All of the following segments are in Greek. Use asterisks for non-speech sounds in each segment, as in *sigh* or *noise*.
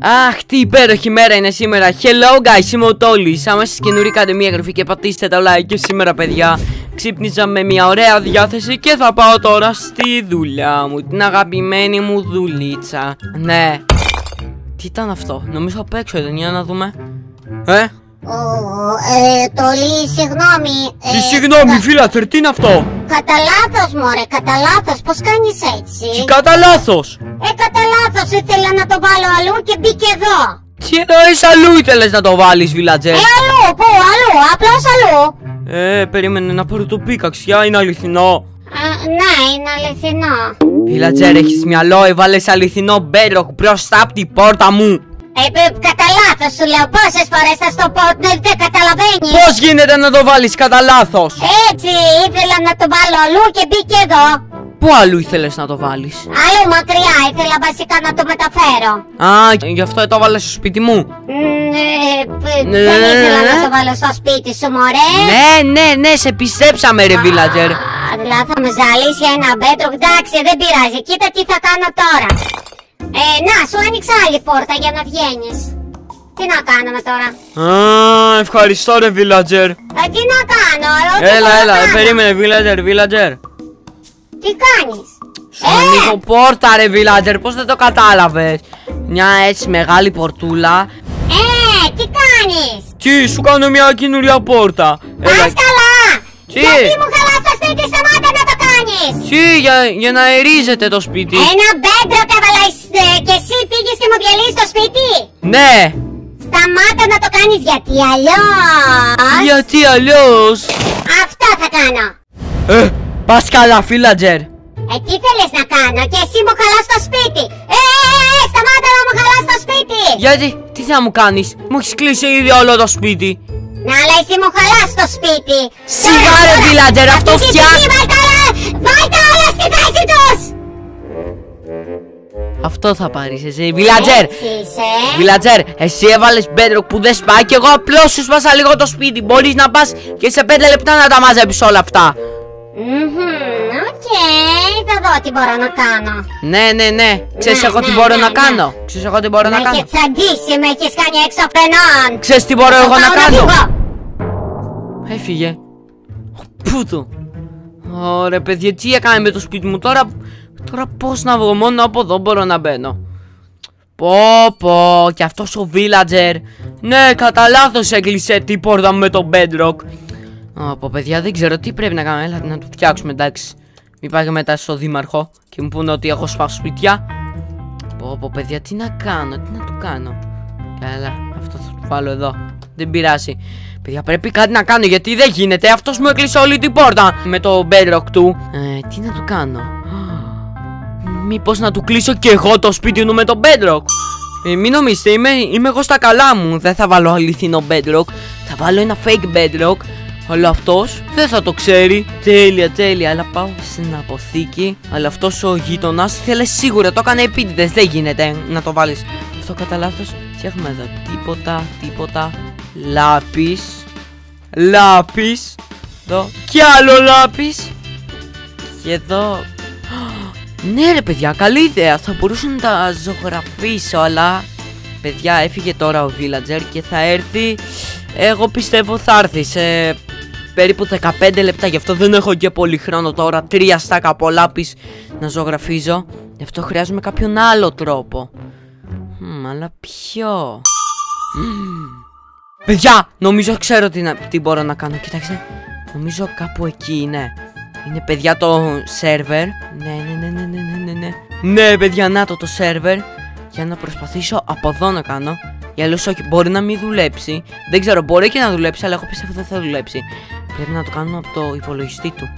Αχ, τι υπέροχη μέρα είναι σήμερα. Hello guys, είμαι ο Τόλι. Άμα εσεί καινούργοι κάντε μια εγγραφή και πατήστε το like και σήμερα, παιδιά. Ξύπνησα με μια ωραία διάθεση και θα πάω τώρα στη δουλειά μου. Την αγαπημένη μου δουλίτσα. Ναι. Τι ήταν αυτό, νομίζω απ' έξω ήταν, για να δούμε. Ε, Ω, ε, Τολί, συγγνώμη. ε, τι συγγνώμη, κα- φίλατερ, τι είναι αυτό. Κατά λάθος, μωρέ, κατά λάθος. Πώς κάνεις έτσι; Τι κατά λάθος; Ε, κατά λάθος ήθελα να το βάλω αλλού και μπήκε εδώ. Τι εννοείς αλλού ήθελες να το βάλεις, βιλατζέρ. Ε, αλλού, πού, αλλού, απλώς αλλού. Ε, περίμενε να πάρω το πίκαξ, είναι αληθινό. Α, ναι, είναι αληθινό. Βιλατζέρ, έχεις μυαλό, έβαλες αληθινό μπέλοκ μπροστά από την πόρτα μου. Ε, ε, κατά λάθος σου λέω, πόσες φορές θα στο πω, ναι, δεν καταλαβαίνεις. Πώς γίνεται να το βάλεις κατά λάθος; Έτσι, ήθελα να το βάλω αλλού και μπήκε εδώ. Πού αλλού ήθελες να το βάλεις; Αλλού μακριά, ήθελα βασικά να το μεταφέρω. Α, γι' αυτό το έβαλες στο σπίτι μου. Μ, ε, π- Ναι. Δεν ήθελα να το βάλω στο σπίτι σου, μωρέ. Ναι, ναι, ναι, σε πιστέψαμε, ρε Βίλατζερ. Α, Δηλαδή θα με ζαλίσει ένα μπέτρο, εντάξει, δεν πειράζει. Κοίτα τι θα κάνω τώρα. Ε, να, σου άνοιξα άλλη πόρτα για να βγαίνεις. Τι να κάνουμε τώρα; Α, ευχαριστώ, ρε Βίλατζερ. Ε, τι να κάνω, ό,τι Έλα, μπορώ έλα, να κάνω. περίμενε, Βίλατζερ, Βίλατζερ. Τι κάνεις; Σου ανοίγω πόρτα, ρε Βίλατζερ, πώς δεν το κατάλαβες; Μια έτσι μεγάλη πορτούλα. Ε, τι κάνεις; Τι, σου κάνω μια καινούρια πόρτα. Πας καλά. Τι; Γιατί μου χαλάς το σπίτι, σταμάτα να το κάνεις. Τι, για, για να ερίζεται το σπίτι. Ένα μπέντρο καβαλά ε, και εσύ πήγες και μου διαλύσεις το σπίτι; Ναι, Σταμάτα να το κάνεις γιατί αλλιώς γιατί αλλιώς; Αυτό θα κάνω Ε, πας καλά, Βίλατζερ. Ε, τι θέλεις να κάνω; Και εσύ μου χαλάς το σπίτι Ε, ε, ε, σταμάτα να μου χαλάς το σπίτι Γιατί, τι θα μου κάνεις, μου έχεις κλείσει ήδη όλο το σπίτι. Να αλλά εσύ μου χαλάς το σπίτι Σιγά, Τώρα, ρε, τώρα, Βίλαντζερ, αυτό αυτή Αυτό θα πάρεις εσύ, villager. Έτσι είσαι villager, εσύ έβαλες bedrock που δεν σπάει και εγώ απλώς σου έσπασα λίγο το σπίτι. Μπορείς να πας και σε 5 λεπτά να τα μαζέψεις όλα αυτά. Μμμ, Οκ, θα δω τι μπορώ να κάνω Ναι, ναι, ναι. Ξέρεις Ναι, εγώ τι ναι, μπορώ ναι, να ναι. κάνω; Ξέρεις εγώ τι μπορώ να Με κάνω; έχεις τσαντίσει, με έχεις κάνει έξω φρενών Ξέρεις τι μπορώ Θα εγώ να πάω κάνω; φύγω. Έφυγε. Πού του. Ωραία, παιδιά, τι έκανε με το σπίτι μου τώρα; Τώρα πώς να βγω, μόνο από εδώ μπορώ να μπαίνω. Πω πω, και αυτός ο villager. Ναι, κατά λάθος έκλεισε την πόρτα μου με το bedrock. Από παιδιά, δεν ξέρω τι πρέπει να κάνουμε. Έλα να το φτιάξουμε, εντάξει. Μην πάει μετά στο δήμαρχο και μου πούνε ότι έχω σπάσει σπίτια. Πω πω, παιδιά, τι να κάνω, τι να του κάνω. Καλά, αυτό θα το βάλω εδώ. Δεν πειράζει. Παιδιά, πρέπει κάτι να κάνω γιατί δεν γίνεται. Αυτός μου έκλεισε όλη την πόρτα με το bedrock του. Ε, τι να του κάνω. Μήπως να του κλείσω και εγώ το σπίτι του με το bedrock; Ε, μην νομίζετε, είμαι, είμαι εγώ στα καλά μου. Δεν θα βάλω αληθινό bedrock. Θα βάλω ένα fake bedrock. Αλλά αυτός δεν θα το ξέρει. Τέλεια, τέλεια. Αλλά πάω στην αποθήκη. Αλλά αυτός ο γείτονας θέλει σίγουρα. Το έκανε επίτηδες. Δεν γίνεται να το βάλεις. Αυτό κατά λάθος. Φτιάχνουμε εδώ τίποτα, τίποτα. Λάπης. Λάπης. Εδώ. Κι άλλο λάπης. Και εδώ. Ναι ρε παιδιά, καλή ιδέα. Θα μπορούσα να τα ζωγραφίσω, αλλά... Παιδιά, έφυγε τώρα ο Villager και θα έρθει... Εγώ πιστεύω θα έρθει σε περίπου 15 λεπτά. Γι' αυτό δεν έχω και πολύ χρόνο τώρα. Τρία στάκα από λάπης να ζωγραφίζω. Γι' αυτό χρειάζομαι κάποιον άλλο τρόπο. Μμ, αλλά ποιο... Μμμ. Παιδιά, νομίζω ξέρω τι, να, τι μπορώ να κάνω. Κοιτάξτε, νομίζω κάπου εκεί είναι. Είναι παιδιά το σερβερ. Ναι, ναι, ναι, ναι, ναι, ναι, ναι, ναι. Ναι, παιδιά, να το το σερβερ. Για να προσπαθήσω από εδώ να κάνω. Για αλλιώς όχι, μπορεί να μην δουλέψει. Δεν ξέρω, μπορεί και να δουλέψει, αλλά εγώ πιστεύω δεν θα δουλέψει. Πρέπει να το κάνω από τον υπολογιστή του.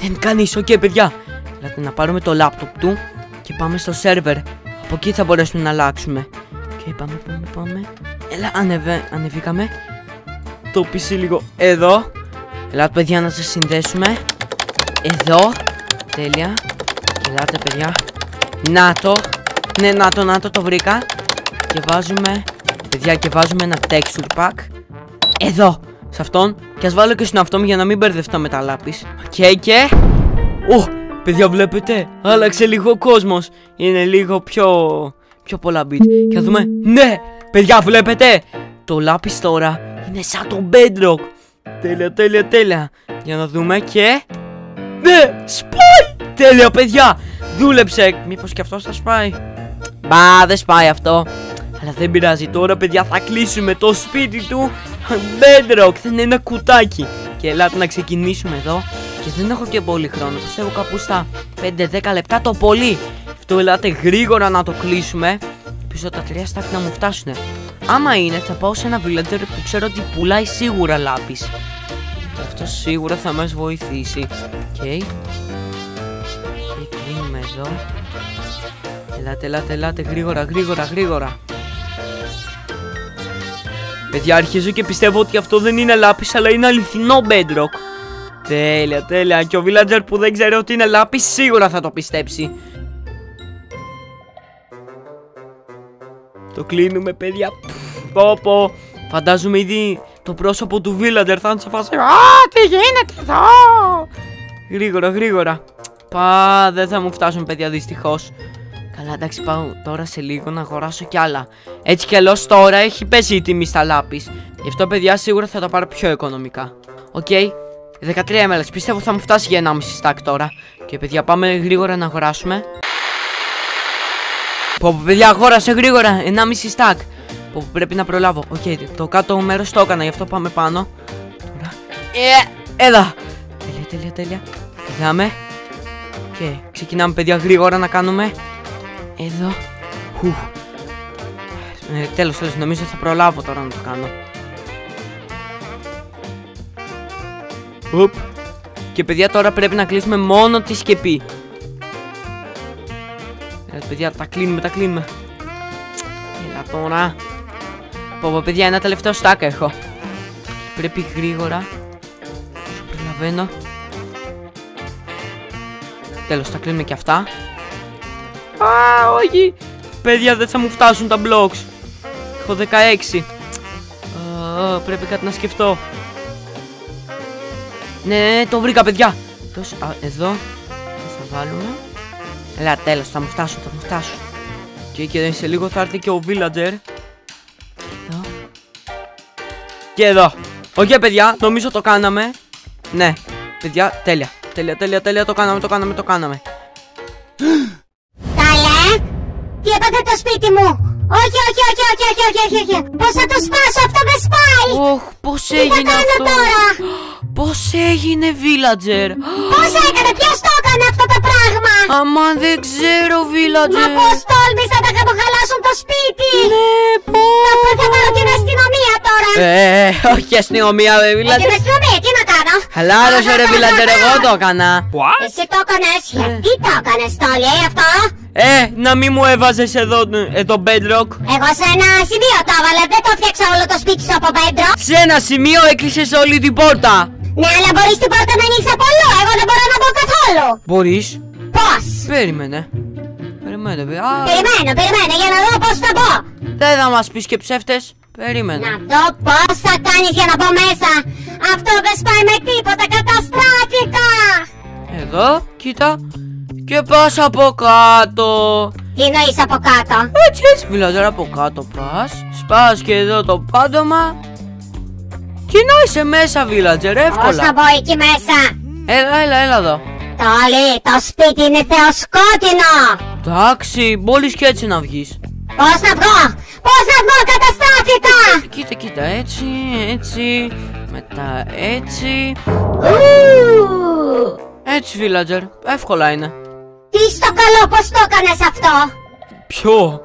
Δεν κάνεις, οκ, παιδιά. Ελάτε να πάρουμε το λάπτοπ του και πάμε στο σερβερ. Από εκεί θα μπορέσουμε να αλλάξουμε. Οκ, πάμε, πάμε, πάμε. Έλα, ανέβα, ανεβήκαμε. Το PC λίγο εδώ. Ελάτε, παιδιά, να σας συνδέσουμε. Εδώ. Τέλεια. Ελάτε, παιδιά. Να το. Ναι, να το, να το, το βρήκα. Και βάζουμε. Παιδιά, και βάζουμε ένα texture pack. Εδώ. Σε αυτόν. Και ας βάλω και στον αυτό μου για να μην μπερδευτώ με τα lapis. Ok, και. Ω, Παιδιά, βλέπετε, άλλαξε λίγο ο κόσμος. Είναι λίγο πιο. πιο πολλά bit. Και θα δούμε. Ναι! Παιδιά, βλέπετε! Το lapis τώρα είναι σαν το bedrock. Τέλεια, τέλεια, τέλεια. Για να δούμε και. Ναι! Σπάει! Τέλεια, παιδιά! Δούλεψε! Μήπως και αυτός θα σπάει; Μπα, δεν σπάει αυτό. Αλλά δεν πειράζει τώρα, παιδιά, θα κλείσουμε το σπίτι του. Bedrock, θα είναι ένα κουτάκι. Και ελάτε να ξεκινήσουμε εδώ. Και δεν έχω και πολύ χρόνο. Πιστεύω κάπου στα 5-10 λεπτά το πολύ. Αυτό ελάτε γρήγορα να το κλείσουμε. Πίσω τα τρία στάκ να μου φτάσουν. Άμα είναι, θα πάω σε ένα villager που ξέρω ότι πουλάει σίγουρα λάπης. Και αυτό σίγουρα θα μας βοηθήσει. Ok. Okay. Και κλείνουμε εδώ. Ελάτε, ελάτε, ελάτε, γρήγορα, γρήγορα, γρήγορα. Παιδιά, αρχίζω και πιστεύω ότι αυτό δεν είναι lapis, αλλά είναι αληθινό bedrock. Τέλεια, τέλεια. Και ο villager που δεν ξέρει ότι είναι lapis σίγουρα θα το πιστέψει. Το κλείνουμε, παιδιά. Πω, πω. Φαντάζομαι ήδη το πρόσωπο του villager θα είναι σε φάση. Α, τι γίνεται εδώ! Γρήγορα, γρήγορα. Πα, δεν θα μου φτάσουν, παιδιά, δυστυχώς. Καλά, εντάξει, πάω τώρα σε λίγο να αγοράσω κι άλλα. Έτσι κι αλλιώς τώρα έχει πέσει η τιμή στα lapis. Γι' αυτό, παιδιά, σίγουρα θα τα πάρω πιο οικονομικά. OK. Okay. 13 emeralds. Πιστεύω θα μου φτάσει για 1,5 stack τώρα. Και παιδιά, πάμε γρήγορα να αγοράσουμε. Πω, πω παιδιά, αγόρασε γρήγορα 1,5 stack. Πω, πρέπει να προλάβω. OK, okay, το κάτω μέρος το έκανα, γι' αυτό πάμε πάνω. Τώρα. Ε, εδώ. Τέλεια, τέλεια, τέλεια. Πήγαμε. Και okay, ξεκινάμε, παιδιά, γρήγορα να κάνουμε. Εδώ. Χου. Ε, τέλος, τέλος, νομίζω θα προλάβω τώρα να το κάνω. Οπ. Και παιδιά τώρα πρέπει να κλείσουμε μόνο τη σκεπή. Ε, παιδιά, τα κλείνουμε, τα κλείνουμε. Έλα τώρα. Πω πω παιδιά, ένα τελευταίο στάκα έχω. Πρέπει γρήγορα. Σου προλαβαίνω. Τέλος, τα κλείνουμε και αυτά. Α, όχι. Παιδιά, δεν θα μου φτάσουν τα blocks. Έχω 16. Α, πρέπει κάτι να σκεφτώ. Ναι, ναι, το βρήκα, παιδιά. Α, εδώ. Θα βάλουμε. Έλα, τέλος, θα μου φτάσουν, θα μου φτάσουν. Και, και σε λίγο θα έρθει και ο villager. Και εδώ. OK, okay, παιδιά, νομίζω το κάναμε. Ναι, παιδιά, τέλεια. Τέλεια, τέλεια, τέλεια, το κάναμε, το κάναμε, το κάναμε. Τι έπαθε το σπίτι μου! Όχι, όχι, όχι, όχι, όχι, όχι, όχι, όχι. Πώς θα το σπάσω, αυτό δεν σπάει! Ωχ, πώς έγινε Τι θα κάνω τώρα! Πώς έγινε, villager! Πώς έκανε, ποιος το έκανε αυτό το πράγμα! Αμάν δεν ξέρω, villager! Μα πώς τόλμησα να χαλάσουν το σπίτι! Ναι, πώς! Θα, θα πάρω την αστυνομία τώρα! Ε, όχι αστυνομία, ε, villager! Την αστυνομία, τι να κάνω! Χαλάρωσε ρε, villager, εγώ το έκανα! Εσύ το έκανες, γιατί το έκανες, Τόλι, αυτό! Ε, να μην μου έβαζες εδώ ε, το bedrock. Εγώ σε ένα σημείο το έβαλα, δεν το φτιάξα όλο το σπίτι σου από bedrock. Σε ένα σημείο έκλεισες όλη την πόρτα. Ναι, αλλά μπορείς την πόρτα να ανοίξεις από όλο. Εγώ δεν μπορώ να μπω καθόλου. Μπορείς. Πώς; Περίμενε. Περιμένε, παιδιά. Περιμένω, περιμένω για να δω πώς θα μπω. Δεν θα μας πεις και ψεύτες. Περίμενε. Να δω πώς θα κάνεις για να μπω μέσα. Αυτό δεν σπάει με τίποτα. Καταστράφηκα. Εδώ, κοίτα. Και πας από κάτω Τι εννοείς από κάτω; Έτσι έτσι μιλάς από κάτω πας Σπάς και εδώ το πάντομα Και να είσαι μέσα villager εύκολα Πώς θα μπω εκεί μέσα; Έλα έλα έλα εδώ Τόλι το σπίτι είναι θεοσκότεινο Εντάξει μόλις και έτσι να βγεις Πώς να βγω; Πώς να βγω καταστράφηκα Κοίτα κοίτα έτσι έτσι Μετά έτσι Έτσι villager εύκολα είναι τι στο καλό, πώς το έκανες αυτό! Ποιο;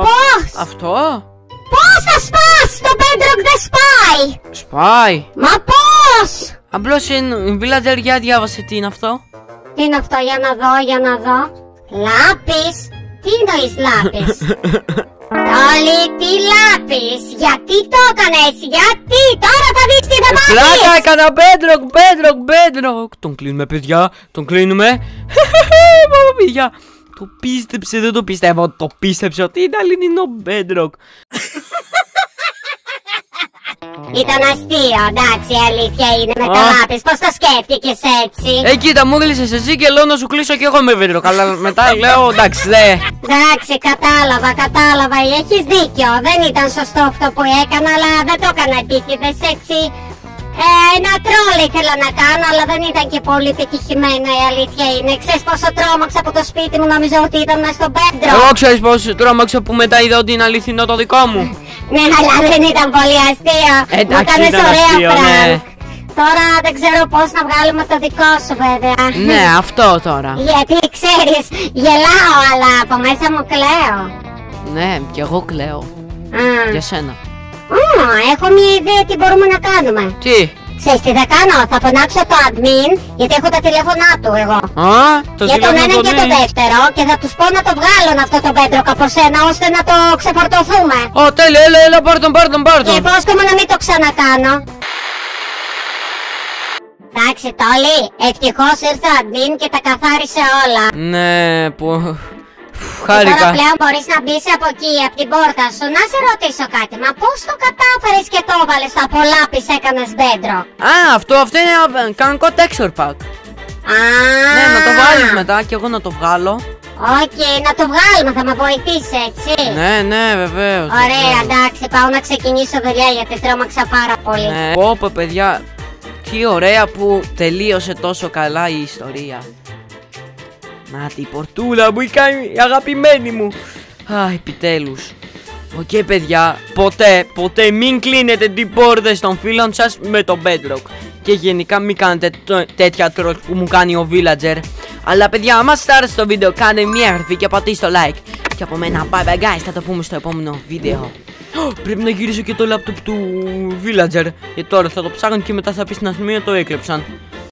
Πώς! Αυτό; Πώς θα σπάς! Το bedrock δεν σπάει! Σπάει! Μα πώς! Απλώς είναι villager για διάβασε τι είναι αυτό. Τι είναι αυτό, για να δω, για να δω. Λάπης! Τι εννοείς λάπης! *laughs* Όλοι τι λάπης! Γιατί το έκανες! Γιατί! Τώρα θα δεις τι θα μάθεις! Πλάκα έκανα bedrock, bedrock, bedrock! Τον κλείνουμε παιδιά, τον κλείνουμε. *laughs* Πάμε παιδιά! Το πίστεψε, δεν το πιστεύω. Το πίστεψε ότι είναι αλληνινό bedrock. *laughs* Ήταν αστείο, εντάξει, η αλήθεια είναι με Α. τα λάπη. Πώς το σκέφτηκες έτσι; Ε, κοίτα, μου γλύσες εσύ και λέω να σου κλείσω και εγώ με βίντεο. Καλά, μετά λέω εντάξει, δε. Εντάξει, κατάλαβα, κατάλαβα. Έχεις δίκιο. Δεν ήταν σωστό αυτό που έκανα, αλλά δεν το έκανα επίτηδες έτσι. Ε, ένα τρόλ ήθελα να κάνω, αλλά δεν ήταν και πολύ πετυχημένο η αλήθεια είναι. Ξέρεις πόσο τρόμαξα από το σπίτι μου, νομίζω ότι ήταν μέσα στο πέντρο. Εγώ ξέρεις πως τρόμαξα που μετά είδα ότι είναι αληθινό το δικό μου. Ναι, αλλά δεν ήταν πολύ αστείο. Ε, Εντάξει, Μου έκανες ήταν ωραία αστείο, prank. ναι. Τώρα δεν ξέρω πώς να βγάλουμε το δικό σου βέβαια. Ναι, αυτό τώρα. Γιατί ξέρεις, γελάω, αλλά από μέσα μου κλαίω. Ναι, κι εγώ κλαίω. Α. Για σένα. Ω, έχω μια ιδέα τι μπορούμε να κάνουμε. Τι; Ξέρεις τι θα κάνω, θα φωνάξω το admin, γιατί έχω τα τηλέφωνά του εγώ. Α, το Για τον τηλέφωνο ένα το και τον δίνει. δεύτερο και θα τους πω να το βγάλουν αυτό το πέτρο από σένα ώστε να το ξεφορτωθούμε. Ω, τέλεια, έλα, έλα, πάρ' τον, πάρ' τον, πάρ' Και τον. υπόσχομαι να μην το ξανακάνω. Εντάξει, Τόλι, ευτυχώς ήρθε ο admin και τα καθάρισε όλα. Ναι, που... Και Τώρα Χάρηκα. πλέον μπορείς να μπεις από εκεί, από την πόρτα σου. Να σε ρωτήσω κάτι, μα πώς το κατάφερες και το έβαλες στο από lapis έκανες bedrock. Α, αυτό, αυτό είναι ένα κανονικό texture pack. Α, Ναι, να το βάλεις μετά και εγώ να το βγάλω. Οκ, να το βγάλουμε, θα με βοηθήσει, έτσι. Ναι, ναι, βεβαίως. Ωραία, βεβαίως. εντάξει, πάω να ξεκινήσω δουλειά γιατί τρόμαξα πάρα πολύ. Ναι. Πω, πω, παιδιά, τι ωραία που τελείωσε τόσο καλά η ιστορία. Να τη πορτούλα μου, η κα- η αγαπημένη μου. Α, επιτέλους. Οκ, παιδιά, ποτέ, ποτέ μην κλείνετε την πόρτα των φίλων σας με το bedrock. Και γενικά μην κάνετε το- τέτοια τρόλ που μου κάνει ο villager. Αλλά παιδιά, άμα σας άρεσε το βίντεο, κάντε μια εγγραφή και πατήστε το like. Και από μένα, bye bye guys, θα το πούμε στο επόμενο βίντεο. Ω, Πρέπει να γυρίσω και το laptop του villager. Και τώρα θα το ψάχνουν και μετά θα πεις στην αστυνομία το έκλεψαν.